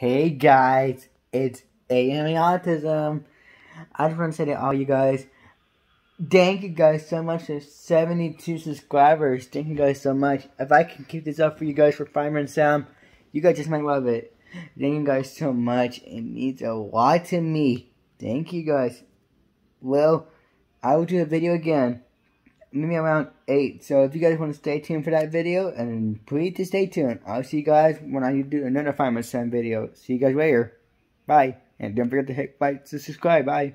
Hey guys, it's AMA Autism. I just want to say to all you guys, thank you guys so much for 72 subscribers. Thank you guys so much. If I can keep this up for you guys for Five and Sound, you guys just might love it. Thank you guys so much. It means a lot to me. Thank you guys. Well, I will do a video again. Maybe around 8. So if you guys want to stay tuned for that video, and please to stay tuned. I'll see you guys when I do another Five and video. See you guys later. Bye. And don't forget to hit like to subscribe. Bye.